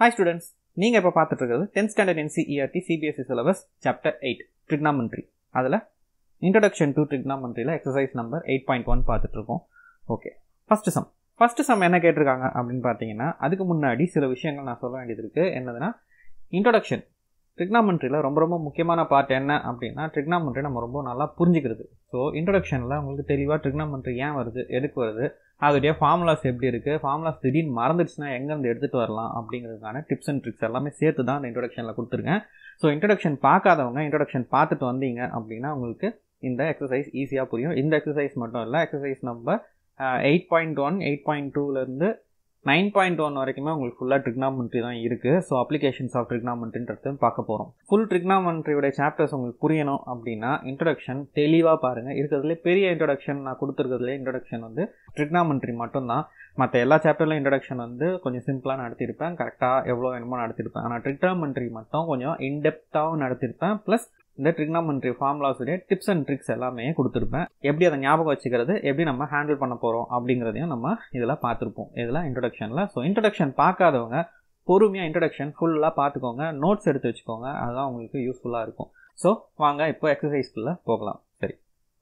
Hi students நீங்கள் இப்போ பார்த்துட்டு இருக்கிறது tenth standard NCERT CBSE syllabus chapter eight trigonometry அதில் introduction to ட்ரிக்னாமெண்ட்ரியில் exercise number eight point one பார்த்துட்ருக்கோம். Okay first sum first sum என்ன கேட்டிருக்காங்க அப்படின்னு பார்த்தீங்கன்னா அதுக்கு முன்னாடி சில விஷயங்கள் நான் சொல்ல வேண்டியது இருக்குது என்னதுன்னா இன்ட்ரடக்ஷன் ட்ரிக்னாமெண்ட்ரியில் ரொம்ப ரொம்ப முக்கியமான பார்ட் என்ன அப்படின்னா ட்ரிக்னாமெண்ட்ரி நம்ம ரொம்ப நல்லா புரிஞ்சுக்கிறது. ஸோ இன்ட்ரடக்ஷனில் உங்களுக்கு தெளிவாக ட்ரிக்னாமெண்ட்ரி ஏன் வருது எதுக்கு வருது அதோடைய ஃபார்முலாஸ் எப்படி இருக்குது ஃபார்முலாஸ் திடீர்னு மறந்துடுச்சுன்னா எங்கேருந்து எடுத்துகிட்டு வரலாம் அப்படிங்கிறதுக்கான டிப்ஸ் அண்ட் ட்ரிக்ஸ் எல்லாமே சேர்த்து தான் அந்த இன்ட்ரடக்ஷனில் கொடுத்துருக்கேன். ஸோ இன்ட்ரடக்ஷன் பார்க்காதவங்க இன்ட்ரடக்ஷன் பார்த்துட்டு வந்தீங்க அப்படின்னா உங்களுக்கு இந்த எக்ஸசைஸ் ஈஸியாக புரியும். இந்த எக்ஸசைஸ் மட்டும் இல்லை exercise number eight point one eight point டூலேருந்து நைன் பாயிண்ட் ஒன் வரைக்குமே உங்களுக்கு ஃபுல்லாக ட்ரிக்னாமெண்ட்ரி தான் இருக்குது ஸோ அப்ளிகேஷன்ஸ் ஆஃப் ட்ரிக்னாமெண்ட்ரின்றது பார்க்க போகிறோம் ஃபுல் ட்ரிக்னாமெண்ட்ரியோட சாப்டர்ஸ் உங்களுக்கு புரியணும் அப்படின்னா இன்ட்ரடக்ஷன் தெளிவாக பாருங்கள் இருக்கிறதுலே பெரிய இன்ட்ரடக்ஷன் நான் கொடுத்துருக்கிறதுல இன்ட்ரடக்ஷன் வந்து ட்ரிக்னாமெண்ட்ரி மட்டும்தான். மற்ற எல்லா சாப்டர்லையும் இன்ட்ரடக்ஷன் வந்து கொஞ்சம் சிம்பிளாக நடத்தியிருப்பேன். கரெக்டாக எவ்வளோ வேணுமோ நடத்திருப்பேன் ஆனால் ட்ரிக்னாமெண்ட்ரி மட்டும் கொஞ்சம் இன்டெப்த்தாகவும் நடத்திருப்பேன் ப்ளஸ் இந்த ட்ரிக்னாமெண்ட்ரி ஃபார்முலாஸுடைய டிப்ஸ் அண்ட் ட்ரிக்ஸ் எல்லாமே கொடுத்துருப்பேன். எப்படி அதை ஞாபகம் வச்சுக்கிறது எப்படி நம்ம ஹேண்டில் பண்ண போகிறோம் அப்படிங்கிறதையும் நம்ம இதில் பார்த்துருப்போம். இதில் இன்ட்ரடக்ஷனில் ஸோ இன்ட்ரடக்ஷன் பார்க்காதவங்க பொறுமையாக இன்ட்ரடக்ஷன் ஃபுல்லாக பார்த்துக்கோங்க. நோட்ஸ் எடுத்து வச்சுக்கோங்க. அதுதான் உங்களுக்கு யூஸ்ஃபுல்லாக இருக்கும். ஸோ வாங்க இப்போ எக்ஸசைஸ்க்குள்ளே போகலாம். சரி.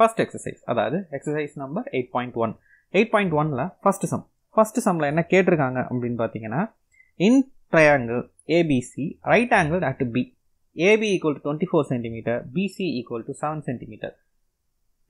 ஃபர்ஸ்ட் எக்ஸசைஸ் அதாவது exercise number eight point one eight point ஒனில் ஃபஸ்ட் சம் ஃபஸ்ட் சம்மில் என்ன கேட்டிருக்காங்க அப்படின்னு பார்த்தீங்கன்னா in triangle ABC right angle at B AB equal to 24 centimeter, BC equal to 7 centimeter.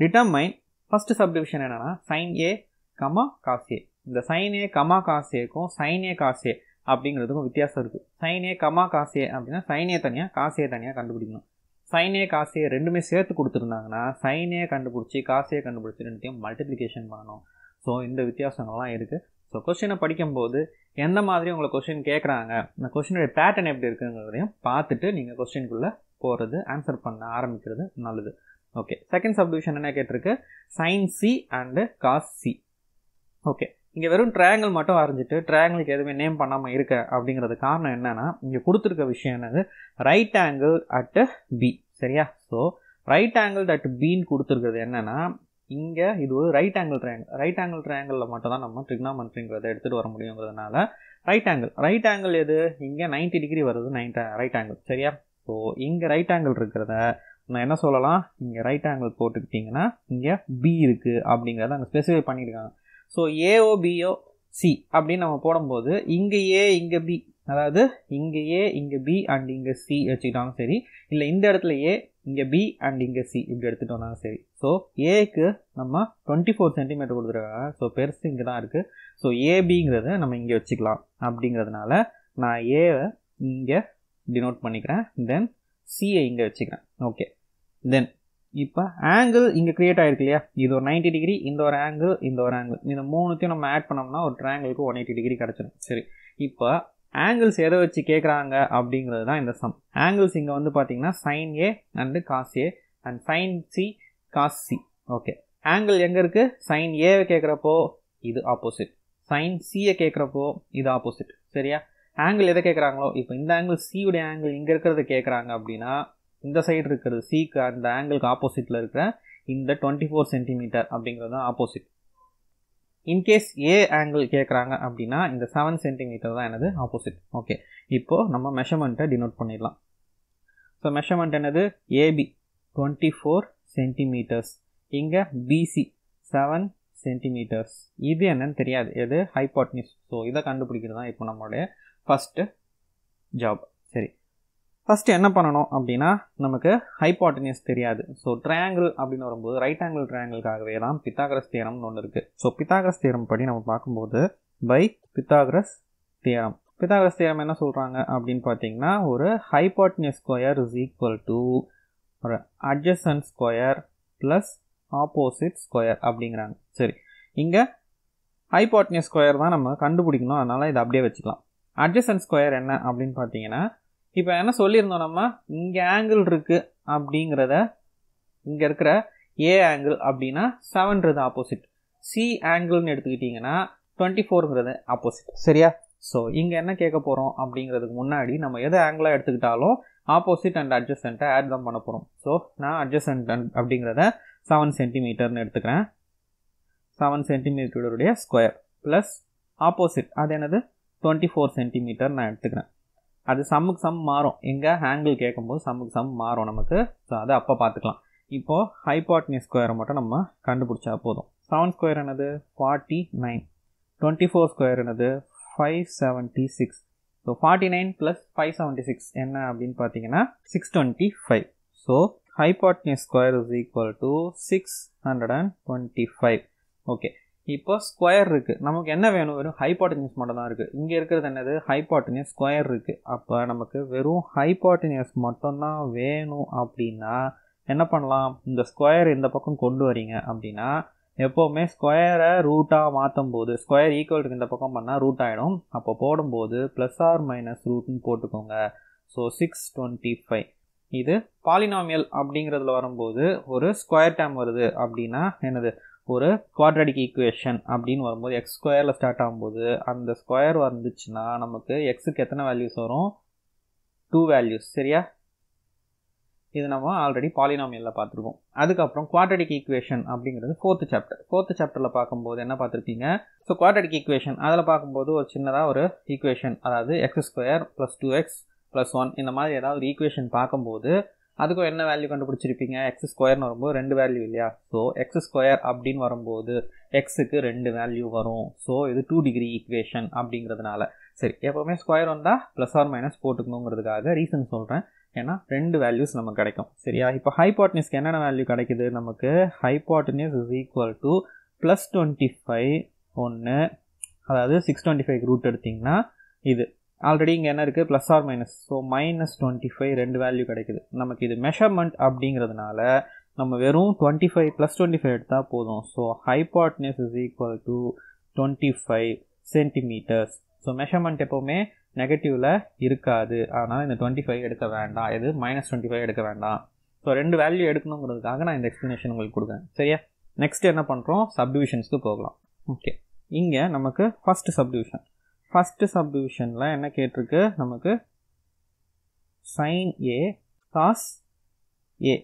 Determine first subdivision என்னன்னா sin A, cos A. இந்த sin A, cos Aக்கும் sin A, cos A அப்படிங்கிறதுக்கும் வித்தியாசம் இருக்குது sin A, cos A அப்படின்னா sin A தனியாக cos A தனியாக கண்டுபிடிக்கணும் sin A, cos A ரெண்டுமே சேர்த்து கொடுத்துருந்தாங்கன்னா sin A கண்டுபிடிச்சி cos A கண்டுபிடிச்சி ரெண்டுத்தையும் மல்டிப்ளிகேஷன் பண்ணணும் ஸோ இந்த வித்தியாசங்கள்லாம் இருக்குது ஸோ கொஸ்டினை படிக்கும்போது எந்த மாதிரி உங்களை கொஸ்டின் கேட்குறாங்க இந்த கொஸ்டினுடைய பேட்டர்ன் எப்படி இருக்குங்கிறதையும் பார்த்துட்டு நீங்கள் கொஸ்டின்குள்ளே போகிறது ஆன்சர் பண்ண ஆரம்பிக்கிறது நல்லது. ஓகே செகண்ட் சப்டிவிஷன் என்ன கேட்டிருக்கு? Sine C and cos C okay இங்கே வெறும் ட்ரையாங்கிள் மட்டும் வரைஞ்சிட்டு ட்ரையாங்கிளுக்கு எதுவுமே நேம் பண்ணாமல் இருக்க அப்படிங்கிறது காரணம் என்னென்னா இங்கே கொடுத்துருக்க விஷயம் என்னது? ரைட் ஆங்கிள் அட் பி சரியா? ஸோ ரைட் ஆங்கிள் அட் பின்னு கொடுத்துருக்கிறது என்னென்னா இங்கே இது ஒரு right angle triangle right angle ட்ரையாங்கிளில் மட்டும் தான் நம்ம ட்ரிக்னாமெண்ட்ரிங்கிறத எடுத்துகிட்டு வர முடியுங்கிறதுனால ரைட் ஆங்கிள் ரைட் ஆங்கிள் எது? இங்கே நைன்ட்டி டிகிரி வருது நைன் ரைட் ஆங்கிள் சரியா? ஸோ இங்கே ரைட் ஆங்கிள் இருக்கிறத நான் என்ன சொல்லலாம்? இங்கே ரைட் ஆங்கிள் போட்டுக்கிட்டிங்கன்னா இங்கே பி இருக்குது அப்படிங்கிறத அங்கே ஸ்பெசிஃபை பண்ணியிருக்காங்க. ஸோ ஏஓ பிஓ சி அப்படின்னு நம்ம போடும்போது இங்கே ஏ இங்கே பி அதாவது இங்கே ஏ இங்கே பி அண்ட் இங்கே சி வச்சுக்கிட்டாலும் சரி இல்லை இந்த இடத்துல ஏ இங்கே பி அண்ட் இங்கே சி இப்படி எடுத்துகிட்டு வந்தாலும் சரி. ஸோ ஏக்கு நம்ம டுவெண்ட்டி ஃபோர் சென்டிமீட்டர் கொடுத்துருக்காங்க ஸோ பெருசு இங்கே தான் இருக்குது ஸோ ஏபிங்கிறத நம்ம இங்கே வச்சுக்கலாம். அப்படிங்கிறதுனால நான் ஏவை இங்கே டினோட் பண்ணிக்கிறேன். தென் சியை இங்கே வச்சுக்கிறேன். ஓகே தென் இப்போ ஆங்கிள் இங்கே க்ரியேட் ஆகிருக்கு இல்லையா? இது ஒரு நைன்ட்டி டிகிரி இந்த ஒரு ஆங்கிள் இந்த ஒரு ஆங்கிள் இந்த மூணுத்தையும் நம்ம ஆட் பண்ணோம்னா ஒரு ட்ராங்கிளுக்கு ஒன் எயிட்டி டிகிரி கிடச்சிடும் சரி. இப்போ ஆங்கிள்ஸ் எதை வச்சு கேட்குறாங்க அப்படிங்கிறது தான் இந்த சம் ஆங்கிள்ஸ் இங்கே வந்து பார்த்தீங்கன்னா sine A and cos A and sine C cos C okay angle எங்கே இருக்குது சைன் ஏவை கேட்குறப்போ இது ஆப்போசிட் சைன் சியை கேட்குறப்போ இது ஆப்போசிட் சரியா? ஆங்கிள் எதை கேட்குறாங்களோ இப்போ இந்த ஆங்கிள் சியுடைய ஆங்கிள் இங்கே இருக்கிறத கேட்குறாங்க அப்படின்னா இந்த சைடு இருக்கிறது சிக்கு அந்த ஆங்கிளுக்கு ஆப்போசிட்டில் இருக்கிற இந்த டுவெண்ட்டி ஃபோர் சென்டிமீட்டர் அப்படிங்கிறது தான் ஆப்போசிட் இன்கேஸ் ஏ ஆங்கிள் கேட்குறாங்க அப்படின்னா இந்த செவன் சென்டிமீட்டர் தான் எனது ஆப்போசிட் ஓகே இப்போது நம்ம மெஷர்மெண்ட்டை டினோட் பண்ணிடலாம். ஸோ மெஷர்மெண்ட் என்னது? ஏபி டுவெண்ட்டி ஃபோர் சென்டிமீட்டர்ஸ் இங்கே பிசி செவன் சென்டிமீட்டர்ஸ் இது என்னன்னு தெரியாது. எது? ஹைபாட்னிஸ் ஸோ இதை கண்டுபிடிக்கிறது தான் இப்போ நம்மளுடைய ஃபஸ்ட்டு ஜாப் சரி. ஃபஸ்ட்டு என்ன பண்ணணும் அப்படின்னா நமக்கு ஹைபாட்டனியஸ் தெரியாது. ஸோ ட்ரையாங்கிள் அப்படின்னு வரும்போது ரைட் ஆங்கிள் ட்ரையாங்கிள்காகவே தான் பித்தாகரஸ் தேரம்னு ஒன்று இருக்குது ஸோ பித்தாகரஸ் தேரம் படி நம்ம பார்க்கும்போது by Pythagoras theorem Pythagoras theorem என்ன சொல்கிறாங்க அப்படின்னு பார்த்தீங்கன்னா ஒரு hypotenuse square is equal to ஒரு adjacent square plus opposite square அப்படிங்கிறாங்க. சரி. இங்கே ஹைபாட்னியஸ் ஸ்கொயர் தான் நம்ம கண்டுபிடிக்கணும். அதனால் இதை அப்படியே வச்சுக்கலாம். அட்ஜசன்ட் ஸ்கொயர் என்ன அப்படின்னு பார்த்தீங்கன்னா இப்போ என்ன சொல்லியிருந்தோம் நம்ம? இங்கே ஆங்கிள் இருக்குது அப்படிங்கிறத இங்கே இருக்கிற ஏ ஆங்கிள் அப்படின்னா செவன்றது ஆப்போசிட் சி ஆங்கிள்னு எடுத்துக்கிட்டிங்கன்னா டுவெண்ட்டி ஃபோருங்கிறது ஆப்போசிட் சரியா? ஸோ இங்கே என்ன கேட்க போகிறோம் அப்படிங்கிறதுக்கு முன்னாடி நம்ம எது ஆங்கிளாக எடுத்துக்கிட்டாலும் ஆப்போசிட் அண்ட் அட்ஜஸ்டண்ட்டை ஆட் தான் பண்ண போகிறோம் ஸோ நான் அட்ஜஸ்டன்ட் அப்படிங்கிறத செவன் சென்டிமீட்டர்னு எடுத்துக்கிறேன். செவன் சென்டிமீட்டருடைய ஸ்கொயர் ப்ளஸ் ஆப்போசிட் அது என்னது? டுவெண்ட்டி ஃபோர் சென்டிமீட்டர் நான் எடுத்துக்கிறேன். அது சம்முக்கு சம் மாறும். எங்கே? ஹேங்கிள் கேட்கும்போது சம்முக்கு சம் மாறும் நமக்கு. ஸோ அதை அப்போ பார்த்துக்கலாம். இப்போது ஹைபாட்னி ஸ்கொயரை மட்டும் நம்ம கண்டுபிடிச்சா போதும். செவன் ஸ்கொயர் என்னது? Forty nine twenty four square என்னது? Five seventy six so forty nine plus five seventy six என்ன அப்படின்னு பார்த்தீங்கன்னா six twenty five so hypotenuse square is equal to six hundred and twenty five okay இப்போ square இருக்குது நமக்கு என்ன வேணும்? வெறும் ஹைபாட்டினியஸ் மட்டும் தான் இருக்குது இங்கே இருக்கிறது என்னது? ஹைபாட்டினியஸ் ஸ்கொயர் இருக்குது அப்போ நமக்கு வெறும் ஹைபாட்டினியஸ் மட்டும்தான் வேணும் அப்படின்னா என்ன பண்ணலாம்? இந்த ஸ்கொயர் இந்த பக்கம் கொண்டு வரீங்க அப்படின்னா எப்போவுமே ஸ்கொயரை ரூட்டாக மாற்றும் போது ஸ்கொயர் ஈக்குவல் இந்த பக்கம் பண்ணால் ரூட் ஆகிடும் அப்போ போடும்போது ப்ளஸ் ஆர் மைனஸ் ரூட்னு போட்டுக்கோங்க. ஸோ சிக்ஸ் டுவெண்ட்டி ஃபைவ் இது பாலினாமியல் அப்படிங்கிறதுல வரும்போது ஒரு ஸ்கொயர் டேம் வருது அப்படின்னா என்னது? ஒரு குவாட்ரடிக் ஈக்குவேஷன் அப்படின்னு வரும்போது எக்ஸ் ஸ்கொயரில் ஸ்டார்ட் ஆகும்போது அந்த ஸ்கொயர் வந்துச்சுன்னா நமக்கு எக்ஸுக்கு எத்தனை வேல்யூஸ் வரும்? டூ வேல்யூஸ் சரியா? இது நம்ம ஆல்ரெடி பாலினாமியலில் பார்த்துருக்கோம். அதுக்கப்புறம் குவாட்டடிக் ஈக்குவேஷன் அப்படிங்கிறது ஃபோர்த்து சாப்டர் ஃபோர்த்து சாப்டரில் பார்க்கும்போது என்ன பார்த்துருப்பீங்க? ஸோ குவாட்டடிக் ஈக்குவேஷன் அதில் பார்க்கும்போது ஒரு சின்னதாக ஒரு ஈக்குவேஷன் அதாவது x square plus two x plus one இந்த மாதிரி ஏதாவது ஒரு ஈக்குவேஷன் பார்க்கும்போது அதுக்கும் என்ன வேல்யூ கண்டுபிடிச்சிருப்பீங்க? எக்ஸ் ஸ்கொயர்னு வரும்போது ரெண்டு வேல்யூ இல்லையா? ஸோ எக்ஸ் ஸ்கொயர் அப்படின்னு வரும்போது எக்ஸுக்கு ரெண்டு வேல்யூ வரும். ஸோ இது டூ டிகிரி ஈக்குவேஷன் அப்படிங்கிறதுனால. சரி எப்போவுமே ஸ்கொயர் வந்தால் ப்ளஸ் ஆர் மைனஸ் போட்டுக்கணுங்கிறதுக்காக ரீசன் சொல்கிறேன் ஏன்னா ரெண்டு வேல்யூஸ் நமக்கு கிடைக்கும். சரியா? இப்போ ஹைபாட்னிஸ்க்கு என்னென்ன வேல்யூ கிடைக்குது? நமக்கு hypotenuse is equal to plus twenty five ஒன்று அதாவது சிக்ஸ் டுவெண்ட்டி ஃபைவ் ரூட் எடுத்திங்கன்னா இது. ஆல்ரெடி இங்கே என்ன இருக்குது plus or minus so minus twenty five ரெண்டு வேல்யூ கிடைக்குது. நமக்கு இது மெஷர்மெண்ட் அப்படிங்கிறதுனால நம்ம வெறும் twenty five plus twenty five எடுத்தால் போதும். So hypotenuse is equal to twenty five centimetres so measurement எப்போவுமே நெகட்டிவில் இருக்காது. அதனால் இந்த டுவெண்ட்டி ஃபைவ் எடுக்க வேண்டாம். இது மைனஸ் டுவெண்ட்டி ஃபைவ் எடுக்க வேண்டாம். ஸோ ரெண்டு வேல்யூ எடுக்கணுங்கிறதுக்காக நான் இந்த எக்ஸ்ப்ளனேஷன் உங்களுக்கு கொடுக்குறேன். சரியா? நெக்ஸ்ட் என்ன பண்ணுறோம் சப்டிவிஷன்ஸ்க்கு போகலாம். ஓகே இங்கே நமக்கு ஃபஸ்ட்டு சப்டிவிஷன் ஃபஸ்ட்டு சப்டிவிஷனில் என்ன கேட்டிருக்கு? நமக்கு சைன் ஏ காஸ் ஏ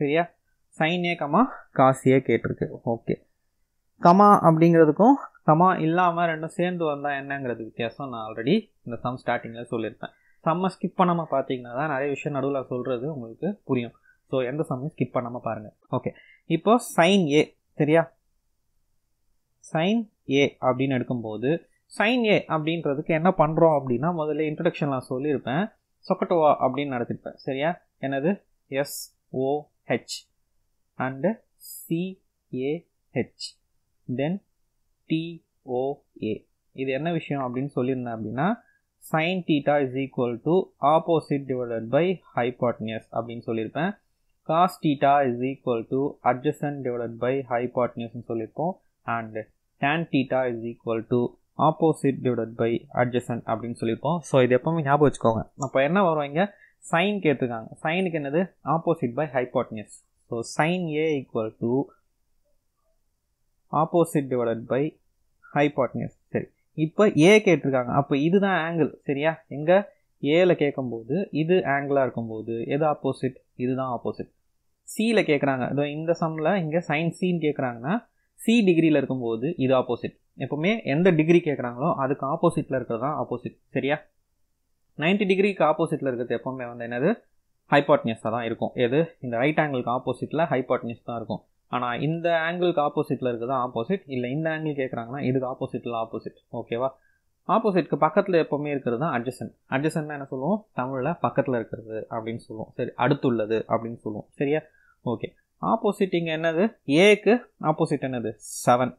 சரியா? Sine A comma cos A கேட்டிருக்கு. ஓகே கமா அப்படிங்கிறதுக்கும் கமா இல்லாமல் ரெண்டும் சேர்ந்து வந்தால் என்னங்கிறது வித்தியாசம். நான் ஆல்ரெடி இந்த சம் ஸ்டார்டிங்கில் சொல்லியிருப்பேன். சம்மை ஸ்கிப் பண்ணாமல் பார்த்தீங்கன்னா தான் நிறைய விஷயம் நடுவில் சொல்கிறது உங்களுக்கு புரியும். ஸோ எந்த சம்மையும் ஸ்கிப் பண்ணாமல் பாருங்கள் ஓகே இப்போ சைன் ஏ சரியா? சைன் ஏ அப்படின்னு எடுக்கும்போது சைன் ஏ அப்படின்றதுக்கு என்ன பண்ணுறோம் அப்படின்னா முதல்ல இன்ட்ரடக்ஷன் நான் சொல்லியிருப்பேன். சொக்கட்டோவா அப்படின்னு நடத்திருப்பேன். சரியா? எனது SOH and CAH then TOA இது என்ன விஷயம் அப்படின்னு சொல்லியிருந்தேன் அப்படின்னா sine theta is equal to opposite divided by hypotenuse அப்படின்னு சொல்லியிருப்பேன். Cos theta is equal to adjacent divided by ஹைபாட்னியஸ்னு சொல்லியிருப்போம். And tan theta is equal to opposite divided by adjacent அப்படின்னு சொல்லியிருப்போம். ஸோ இது எப்பவுமே ஞாபகம் வச்சுக்கோங்க. அப்போ என்ன வரும் இங்கே? சைன் கேட்டிருக்காங்க. சைனுக்கு என்னது? Opposite by hypotenuse so sine A equal to opposite divided by hypotenuse சரி. இப்போ ஏ கேட்டிருக்காங்க. அப்போ இதுதான் ஆங்கிள் சரியா? எங்கே? ஏல கேட்கும்போது இது ஆங்கிளாக இருக்கும்போது எது ஆப்போசிட் இதுதான் ஆப்போசிட் சியில் கேட்குறாங்க. இதோ இந்த சம்மில் இங்கே சைன் சின்னு கேட்குறாங்கன்னா சி டிகிரியில் இருக்கும்போது இது ஆப்போசிட் எப்போவுமே எந்த டிகிரி கேட்குறாங்களோ அதுக்கு ஆப்போசிட்டில் இருக்கிறது தான் ஆப்போசிட் சரியா? நைன்டி டிகிரிக்கு ஆப்போசிட்டில் இருக்கிறது எப்போவுமே வந்து என்னது? ஹைபாட்னியஸாக தான் இருக்கும். எது? இந்த ரைட் ஆங்கிளுக்கு ஆப்போசிட்டில் ஹைபாட்னியஸ் தான் இருக்கும். ஆனால் இந்த ஆங்கிளுக்கு ஆப்போசிட்டில் இருக்கிறது ஆப்போசிட் இல்லை இந்த ஆங்கிள் கேட்குறாங்கன்னா இதுக்கு ஆப்போசிட்டில் ஆப்போசிட் ஓகேவா ஆப்போசிட்க்கு பக்கத்தில் எப்போவுமே இருக்கிறது தான் அட்ஜசன் அட்ஜசன்னா என்ன சொல்லுவோம்? தமிழில் பக்கத்தில் இருக்கிறது அப்படின்னு சொல்லுவோம். சரி அடுத்துள்ளது அப்படின்னு சொல்லுவோம். சரியா? ஓகே ஆப்போசிட் இங்கே என்னது? ஏக்கு ஆப்போசிட் என்னது? செவன்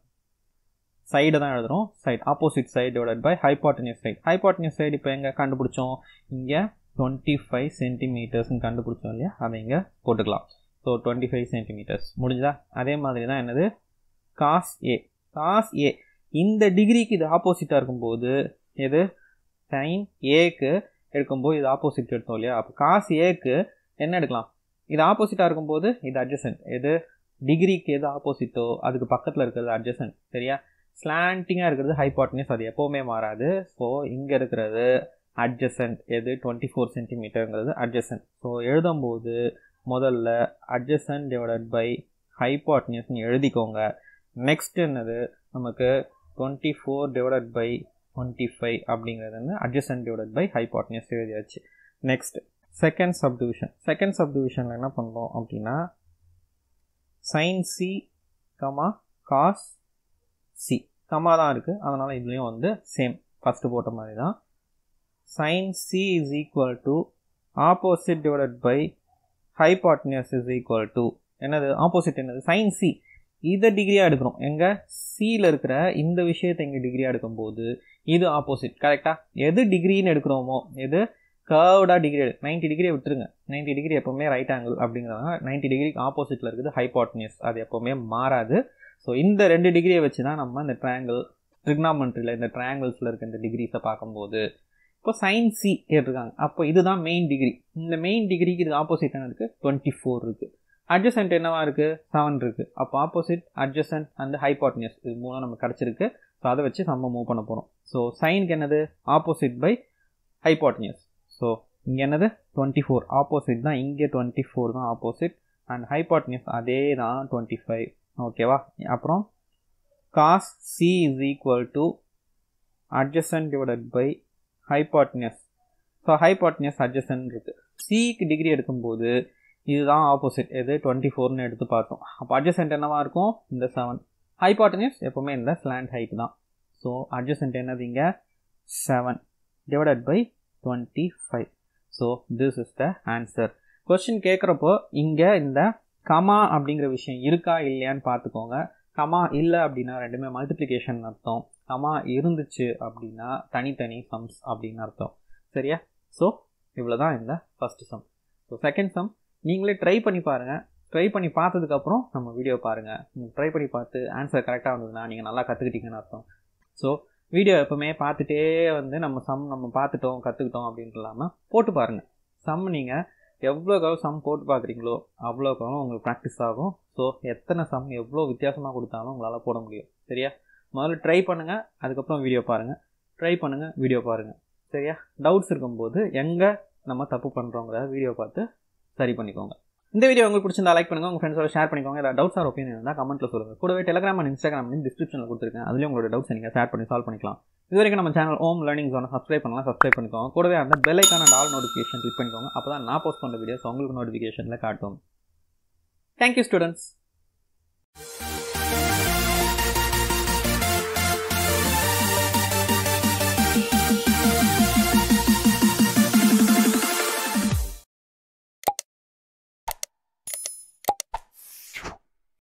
சைடு தான் எழுதுறோம். Side opposite side divide by hypotenuse side hypotenuse side இப்போ எங்கே கண்டுபிடிச்சோம்? இங்கே டுவெண்ட்டி ஃபைவ் சென்டிமீட்டர்ஸ்னு கண்டுபிடிச்சோம் இல்லையா? அதை இங்கே போட்டுக்கலாம். ஸோ டுவெண்ட்டி ஃபைவ் சென்டிமீட்டர்ஸ் முடிஞ்சதா? அதே மாதிரி தான் என்னது? காஸ் ஏ காஸ் ஏ இந்த டிகிரிக்கு இது ஆப்போசிட்டாக இருக்கும்போது எது? சைன் ஏக்கு எடுக்கும்போது இது ஆப்போசிட் எடுத்தோம் இல்லையா? அப்போ காஸ் ஏக்கு என்ன எடுக்கலாம்? இது ஆப்போசிட்டாக இருக்கும்போது இது அட்ஜசன்ட் எது? டிகிரிக்கு எது ஆப்போசிட்டோ அதுக்கு பக்கத்தில் இருக்கிறது அட்ஜசன்ட் சரியா? ஸ்லாண்டிங்காக இருக்கிறது ஹைபாட்னியஸ் அது எப்போவுமே மாறாது. ஸோ இங்கே இருக்கிறது அட்ஜசன்ட் எது? டுவெண்ட்டி ஃபோர் சென்டிமீட்டருங்கிறது அட்ஜசன்ட் ஸோ எழுதும்போது முதல்ல அட்ஜசன்ட் டிவைடட் பை ஹைபாட்னியஸ்னு எழுதிக்கோங்க. நெக்ஸ்ட் என்னது? நமக்கு twenty four divided by twenty five அப்படிங்கிறது வந்து அட்ஜசன்ட் டிவைடட் பை ஹைபாட்னியஸ் எழுதியாச்சு. நெக்ஸ்ட் செகண்ட் சப்டிவிஷன் செகண்ட் சப்டிவிஷனில் என்ன பண்ணுறோம் அப்படின்னா sine C comma cos C comma தான் இருக்குது அதனால் இதுலேயும் வந்து சேம் ஃபஸ்ட்டு போட்ட மாதிரி தான் sine C is equal to opposite divided by hypotenuse is equal to என்னது? ஆப்போசிட் என்னது? சைன் சி இதை டிகிரியாக எடுக்கிறோம். எங்கே? சியில் இருக்கிற இந்த விஷயத்தை இங்கே டிகிரியாக எடுக்கும்போது இது ஆப்போசிட் கரெக்டாக எது டிகிரின்னு எடுக்கிறோமோ எது கர்வ்டாக டிகிரி எடு. நைன்ட்டி டிகிரி விட்டுருங்க. நைன்டி டிகிரி எப்போவுமே ரைட் ஆங்கிள் அப்படிங்கிறதாங்க நைன்ட்டி டிகிரிக்கு ஆப்போசிட்டில் இருக்குது ஹைபாட்னியஸ் அது எப்போவுமே மாறாது. ஸோ இந்த ரெண்டு டிகிரியை வச்சு தான் நம்ம இந்த ட்ரையாங்கிள் ட்ரிக்னாமெண்ட்ரியில் இந்த ட்ரையாங்கிள்ஸில் இருக்க இந்த டிகிரிஸை பார்க்கும்போது இப்போ சைன் சி கேட்டிருக்காங்க. அப்போ இதுதான் மெயின் டிகிரி இந்த மெயின் டிகிரிக்கு இது ஆப்போசிட் என்ன இருக்குது டுவெண்ட்டி ஃபோர் இருக்குது அட்ஜசன்ட் என்னவா இருக்குது செவன் இருக்குது அப்போ ஆப்போசிட் அட்ஜசன்ட் அண்ட் ஹைபாட்னியஸ் இது மூலம் நம்ம கிடச்சிருக்கு. ஸோ அதை வச்சு நம்ம மூவ் பண்ண போகிறோம் ஸோ சைனுக்கு என்னது? ஆப்போசிட் பை ஹைபாட்னியஸ் ஸோ இங்கே என்னது? டுவெண்ட்டி ஃபோர் ஆப்போசிட் தான் இங்கே டுவெண்ட்டி ஃபோர் தான் ஆப்போசிட் அண்ட் ஹைபாட்னியஸ் அதே தான் டுவெண்ட்டி ஃபைவ் ஓகேவா அப்புறம் cos C is equal to adjacent divided by hypotenuse so hypotenuse adjacent இருக்குது சிக்கு டிகிரி எடுக்கும்போது இதுதான் ஆப்போசிட் எது? டுவெண்ட்டி ஃபோர்னு எடுத்து பார்த்தோம். அப்போ அட்ஜசன்ட் என்னவா இருக்கும்? இந்த செவன் ஹைபாட்டனியஸ் எப்போவுமே இந்த ஸ்லாண்ட் ஹைட் தான். ஸோ அட்ஜசன்ட் என்னது இங்கே? Seven divided by twenty five so this is the answer question கேட்குறப்போ இங்கே இந்த கமா அப்படிங்கிற விஷயம் இருக்கா இல்லையான்னு பார்த்துக்கோங்க. கமா இல்லை அப்படின்னா ரெண்டுமே மல்டிப்ளிகேஷன் அர்த்தம். கமா இருந்துச்சு அப்படின்னா தனித்தனி சம்ஸ் அப்படின்னு அர்த்தம். சரியா? ஸோ இவ்வளோ தான் இந்த first sum so second sum நீங்களே ட்ரை பண்ணி பாருங்கள் ட்ரை பண்ணி பார்த்ததுக்கப்புறம் நம்ம வீடியோ பாருங்கள் நீங்கள் ட்ரை பண்ணி பார்த்து ஆன்சர் கரெக்டாக வந்ததுன்னா நீங்கள் நல்லா கற்றுக்கிட்டீங்கன்னு அர்த்தம். ஸோ வீடியோ எப்போவுமே பார்த்துட்டே வந்து நம்ம சம் நம்ம பார்த்துட்டோம் கற்றுக்கிட்டோம் அப்படின்ட்டு இல்லாமல் போட்டு பாருங்கள் சம் நீங்கள் எவ்வளோக்காவது சம் போட்டு பார்க்குறீங்களோ அவ்வளோக்காவும் உங்களுக்கு ப்ராக்டிஸ் ஆகும். ஸோ எத்தனை சம் எவ்வளோ வித்தியாசமாக கொடுத்தாலும் உங்களால் போட முடியும். சரியா? முதல்ல ட்ரை பண்ணுங்கள் அதுக்கப்புறம் வீடியோ பாருங்கள் ட்ரை பண்ணுங்கள் வீடியோ பாருங்கள் சரியா? டவுட்ஸ் இருக்கும்போது எங்கே நம்ம தப்பு பண்ணுறோங்கிறத வீடியோ பார்த்து சரி பண்ணிக்கோங்க. இந்த வீடியோ உங்களுக்கு பிடிச்சிருந்தா லைக் பண்ணுங்கள் உங்கள் ஃப்ரெண்ட்ஸோட ஷேர் பண்ணிக்கோங்க. ஏதாவது டவுட்ஸ் ஆர் ஒப்பீனியன் இருந்தால் கமெண்ட்டில் சொல்லுங்கள் கூடவே டெலிகிராம் அண்ட் இன்ஸ்டாகிராம் டிஸ்கிரிப்ஷனில் கொடுத்துருக்கேன். அதுலேயும் உங்களோட டவுட்ஸ் நீங்கள் ஷேர் பண்ணி சால்வ் பண்ணிக்கலாம். இது வரைக்கும் நம்ம சேனல் ஓம் லேர்னிங் ஜோனை சப்ஸ்கிரைப் பண்ணலாம் சப்ஸ்கிரைப் பண்ணிக்கோங்க. கூடவே அந்த பெல்லைக்கான ஆல் நோட்டிஃபிகேஷன் கிளிக் பண்ணிக்கோங்க. அப்போ தான் நான் போஸ்ட் பண்ணுற வீடியோஸ் உங்களுக்கு நோட்டிஃபிகேஷனில் காட்டும். Thank you students